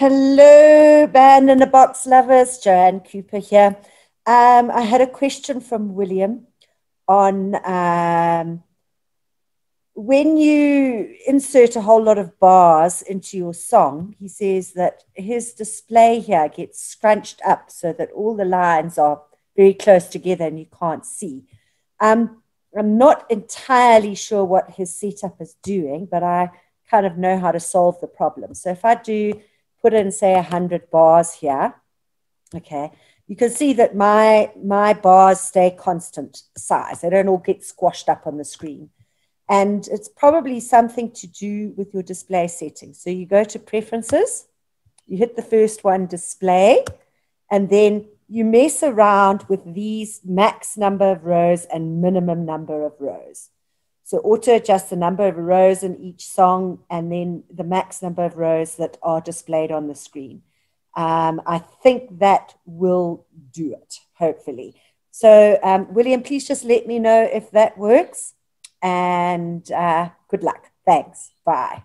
Hello, Band-in-a-Box lovers. Joanne Cooper here. Um, I had a question from William on um, when you insert a whole lot of bars into your song, he says that his display here gets scrunched up so that all the lines are very close together and you can't see. Um, I'm not entirely sure what his setup is doing, but I kind of know how to solve the problem. So if I do put in, say, 100 bars here, okay, you can see that my, my bars stay constant size. They don't all get squashed up on the screen. And it's probably something to do with your display settings. So you go to preferences, you hit the first one, display, and then you mess around with these max number of rows and minimum number of rows. So auto adjust the number of rows in each song and then the max number of rows that are displayed on the screen. Um, I think that will do it, hopefully. So, um, William, please just let me know if that works and uh, good luck. Thanks. Bye.